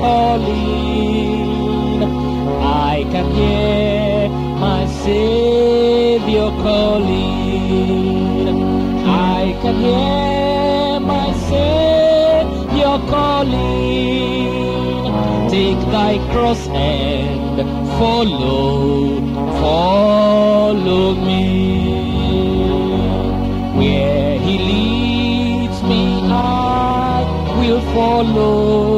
Calling. I can hear my Savior calling. I can hear my Savior calling. Take thy cross and follow, follow me. Where he leads me, I will follow.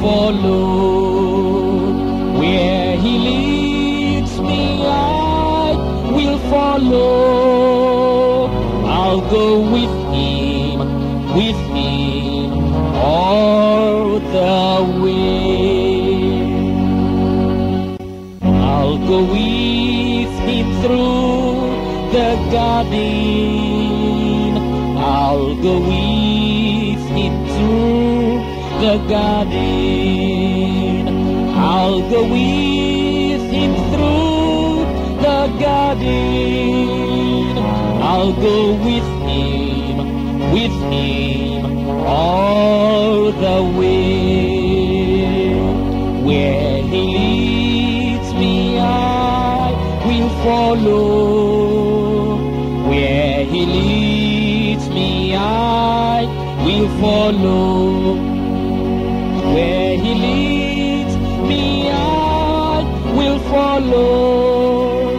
Follow. Where he leads me, I will follow. I'll go with him, with him all the way. I'll go with him through the garden. I'll go with him through the garden. I'll go with him through the garden. I'll go with him, with him all the way. Where he leads me, I will follow. Where he leads me, I will follow. Where he leads me, I will follow.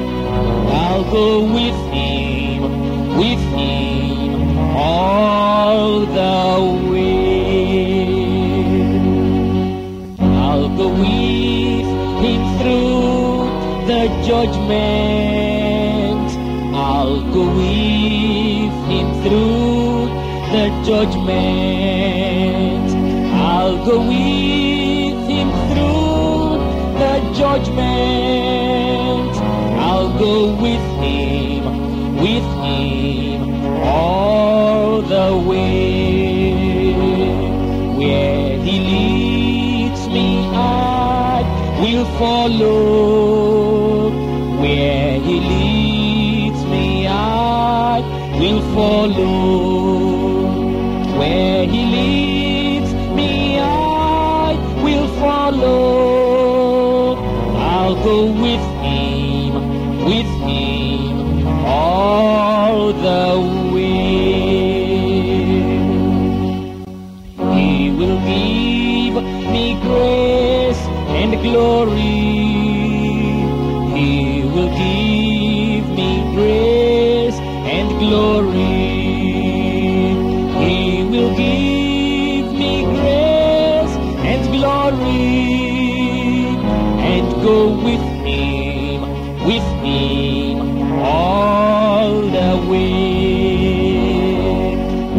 I'll go with him, with him all the way. I'll go with him through the judgment. I'll go with him through the judgment. I'll go with him through the judgment. I'll go with him, with him all the way. Where he leads me, I will follow. Where he leads me, I will follow. Where he leads go with him, with him all the way. He will give me grace and glory. Go with him, with him all the way.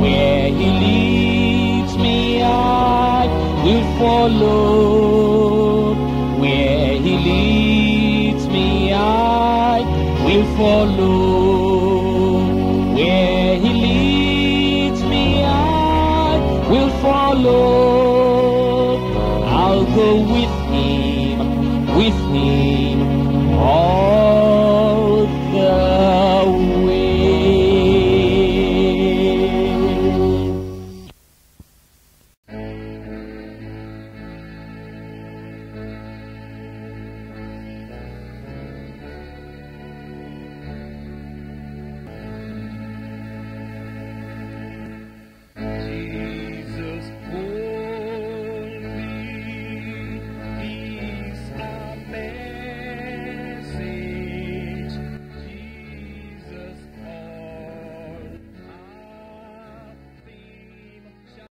Where he leads me, I will follow. Where he leads me, I will follow. Where he leads me, I will follow. I'll go with with me. All